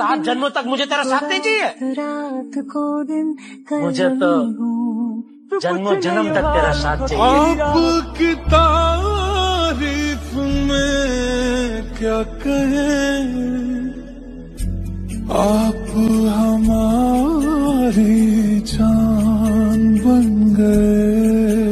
सात जन्मों तक मुझे तेरा साथ नहीं चाहिए। मुझे तो जन्मों जन्म तक तेरा साथ चाहिए। क्या कहें? आप हमारी जान बन गए।